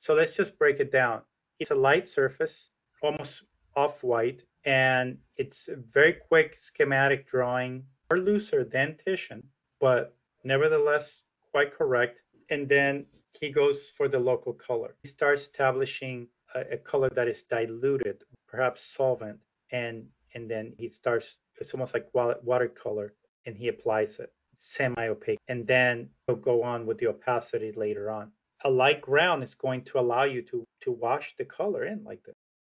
So let's just break it down. It's a light surface, almost off-white, and it's a very quick schematic drawing, or looser than Titian, but nevertheless quite correct. And then he goes for the local color. He starts establishing a, a color that is diluted, perhaps solvent, and and then he starts. It's almost like watercolor, and he applies it semi-opaque, and then he'll go on with the opacity later on. A light ground is going to allow you to to wash the color in like this.